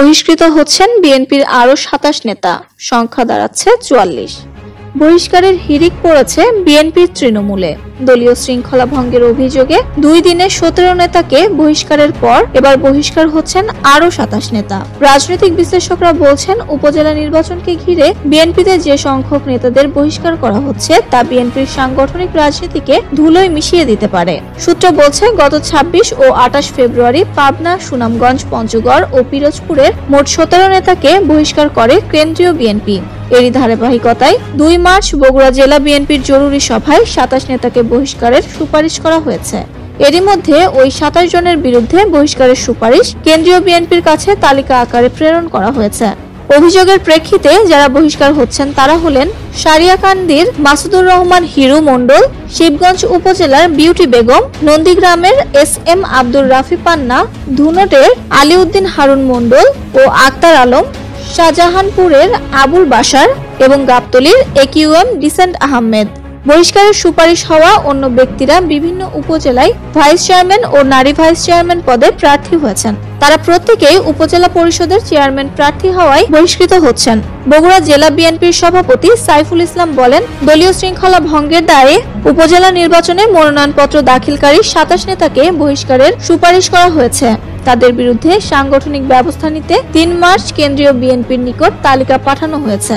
বহিষ্কৃত হচ্ছেন বিএনপির আরও সাতাশ নেতা। সংখ্যা দাঁড়াচ্ছে চুয়াল্লিশ। বহিষ্কারের হিরিক পড়েছে বিএনপির তৃণমূলে। দলীয় শৃঙ্খলা ভঙ্গের অভিযোগে দুই দিনে সতেরো নেতাকে বহিষ্কারের পর এবার বহিষ্কার হচ্ছেন আরও সাতাশ নেতা। রাজনৈতিক বিশ্লেষকরা বলছেন, উপজেলা নির্বাচনকে ঘিরে বিএনপিতে যে সংখ্যক নেতাদের বহিষ্কার করা হচ্ছে, তা বিএনপির সাংগঠনিক রাজনীতিকে ধুলোয় মিশিয়ে দিতে পারে। সূত্র বলছে, গত ২৬ ও আটাশ ফেব্রুয়ারি পাবনা, সুনামগঞ্জ, পঞ্চগড় ও পিরোজপুরের মোট সতেরো নেতাকে বহিষ্কার করে কেন্দ্রীয় বিএনপি। এরই ধারাবাহিকতায় দুই মার্চ বগুড়া জেলা বিএনপির জরুরি সভায় সাতাশ নেতাকে বহিষ্কারের সুপারিশ করা হয়েছে। এরই মধ্যে ওই সাতাশ জনের বিরুদ্ধে বহিষ্কারের সুপারিশ কেন্দ্রীয় বিএনপির কাছে তালিকা আকারে প্রেরণ করা হয়েছে। অভিযোগের প্রেক্ষিতে যারা বহিষ্কার হচ্ছেন তারা হলেন সারিয়াকান্দির মাসুদুর রহমান হিরু মণ্ডল, শিবগঞ্জ উপজেলার বিউটি বেগম, নন্দীগ্রামের এস এম আব্দুর রাফি পান্না, ধুনটের আলিউদ্দিন হারুন মণ্ডল ও আক্তার আলম, শাহজাহানপুরের আবুল বাসার এবং গাবতলীর একিউএম ডিসেন্ট আহমেদ। বহিষ্কারের সুপারিশ হওয়া অন্য ব্যক্তিরা বিভিন্ন উপজেলায় ভাইস চেয়ারম্যান ও নারী ভাইস চেয়ারম্যান পদে প্রার্থী হয়েছেন। তারা প্রত্যেকেই উপজেলা পরিষদের চেয়ারম্যান প্রার্থী হওয়ায় বহিষ্কৃত হচ্ছেন। বগুড়া জেলা বিএনপির সভাপতি সাইফুল ইসলাম বলেন, দলীয় শৃঙ্খলা ভঙ্গের দায়ে উপজেলা নির্বাচনে মনোনয়নপত্র দাখিলকারী সাতাশ নেতাকে বহিষ্কারের সুপারিশ করা হয়েছে। তাদের বিরুদ্ধে সাংগঠনিক ব্যবস্থা নিতে তিন মার্চ কেন্দ্রীয় বিএনপির নিকট তালিকা পাঠানো হয়েছে।